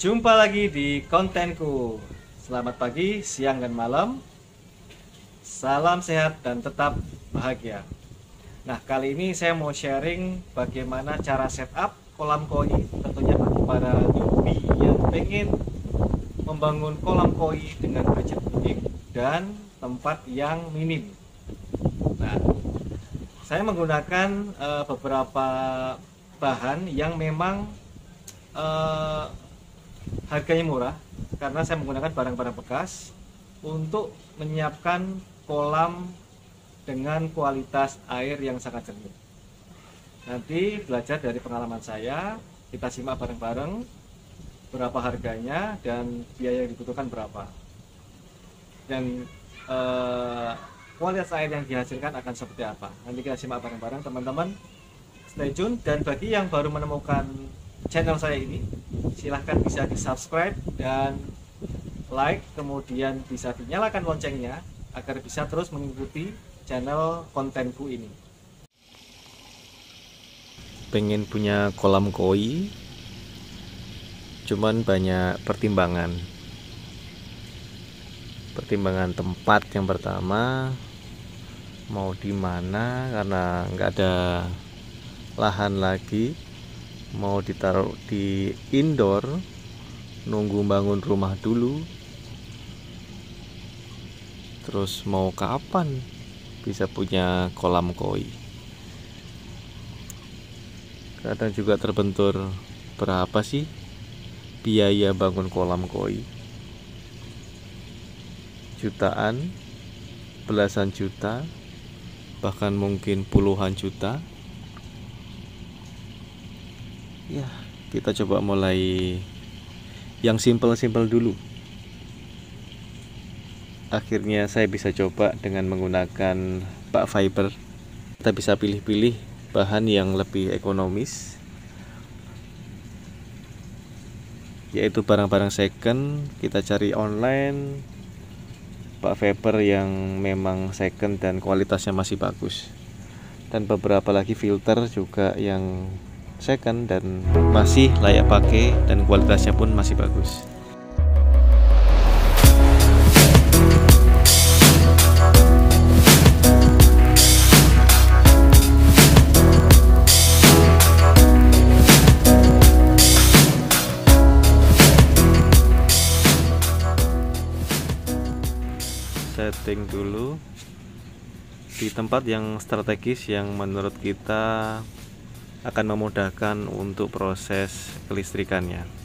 Jumpa lagi di kontenku. Selamat pagi, siang, dan malam. Salam sehat dan tetap bahagia. Nah, kali ini saya mau sharing bagaimana cara setup kolam koi tentunya bagi para newbie yang pengen membangun kolam koi dengan budget minim dan tempat yang minim. Nah, saya menggunakan uh, beberapa bahan yang memang uh, harganya murah karena saya menggunakan barang-barang bekas untuk menyiapkan kolam dengan kualitas air yang sangat jernih. Nanti belajar dari pengalaman saya, kita simak bareng-bareng berapa harganya dan biaya yang dibutuhkan berapa. Dan uh, kualitas air yang dihasilkan akan seperti apa. Nanti kita simak bareng-bareng teman-teman. Stay tune dan bagi yang baru menemukan channel saya ini, silahkan bisa di subscribe dan like, kemudian bisa dinyalakan loncengnya agar bisa terus mengikuti channel kontenku ini. Pengen punya kolam koi, cuman banyak pertimbangan. Pertimbangan tempat yang pertama, mau di mana karena nggak ada lahan lagi mau ditaruh di indoor nunggu bangun rumah dulu. Terus mau kapan bisa punya kolam koi? Kadang juga terbentur. Berapa sih biaya bangun kolam koi? Jutaan belasan juta bahkan mungkin puluhan juta ya kita coba mulai yang simple-simple dulu. Akhirnya saya bisa coba dengan menggunakan bak fiber. Kita bisa pilih-pilih bahan yang lebih ekonomis yaitu barang-barang second. Kita cari online Pak Faber yang memang second dan kualitasnya masih bagus. Dan beberapa lagi filter juga yang second dan masih layak pakai dan kualitasnya pun masih bagus. Setting dulu di tempat yang strategis yang menurut kita akan memudahkan untuk proses kelistrikannya.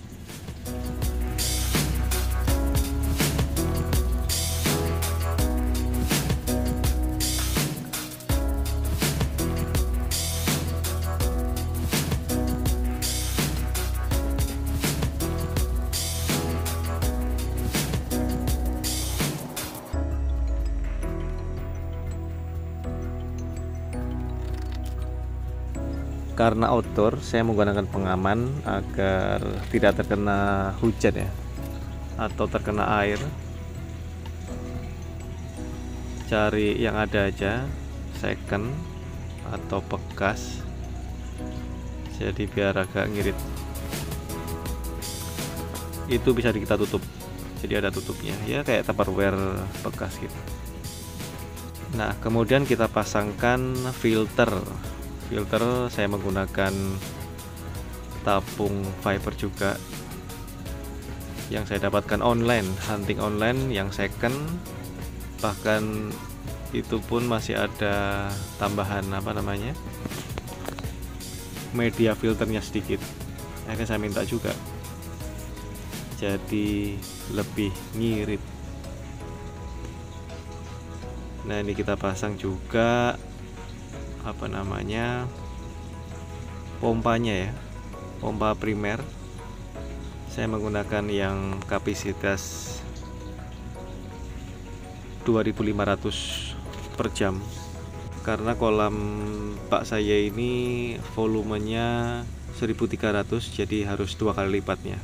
Karena outdoor saya menggunakan pengaman agar tidak terkena hujan ya atau terkena air. Cari yang ada aja second atau bekas. Jadi biar agak ngirit. Itu bisa kita tutup. Jadi ada tutupnya. Ya kayak tupperware bekas gitu. Nah kemudian kita pasangkan filter filter saya menggunakan tabung fiber juga. Yang saya dapatkan online hunting online yang second. Bahkan itu pun masih ada tambahan apa namanya media filternya sedikit. Akhirnya saya minta juga jadi lebih ngirit. Nah ini kita pasang juga apa namanya pompanya ya pompa primer. Saya menggunakan yang kapasitas 2500 per jam. Karena kolam pak saya ini volumenya 1300 jadi harus dua kali lipatnya.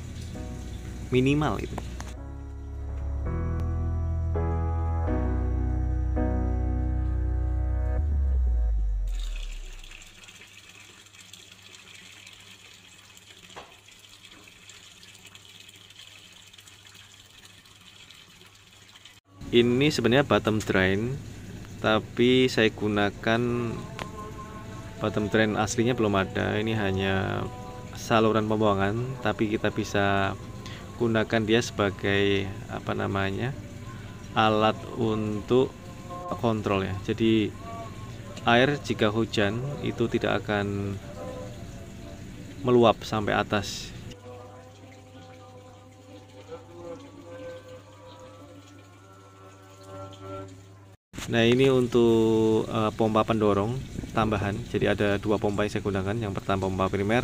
Minimal itu ini sebenarnya bottom drain tapi saya gunakan bottom drain aslinya belum ada. Ini hanya saluran pembuangan tapi kita bisa gunakan dia sebagai apa namanya alat untuk kontrol ya. Jadi air jika hujan itu tidak akan meluap sampai atas Nah ini untuk uh, pompa pendorong tambahan. Jadi ada dua pompa yang saya gunakan. Yang pertama pompa primer,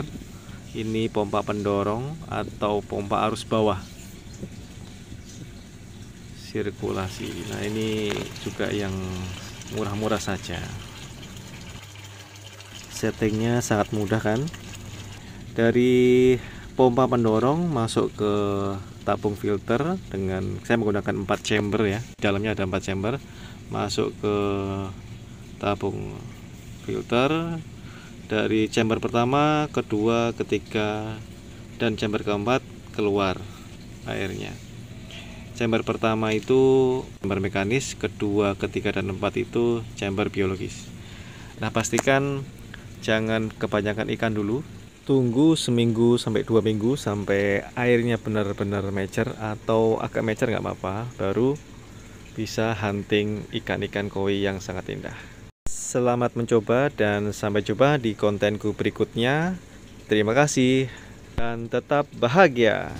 ini pompa pendorong atau pompa arus bawah sirkulasi. Nah ini juga yang murah-murah saja. Settingnya sangat mudah kan? Dari pompa pendorong masuk ke tabung filter dengan saya menggunakan 4 chamber ya. Dalamnya ada 4 chamber masuk ke tabung filter dari chamber pertama, kedua, ketiga, dan chamber keempat keluar airnya. Chamber pertama itu chamber mekanis, kedua, ketiga, dan empat itu chamber biologis. Nah pastikan jangan kebanyakan ikan dulu. Tunggu seminggu sampai dua minggu sampai airnya benar-benar mecer atau agak mecer nggak apa-apa. Baru bisa hunting ikan-ikan koi yang sangat indah. Selamat mencoba dan sampai jumpa di kontenku berikutnya. Terima kasih dan tetap bahagia.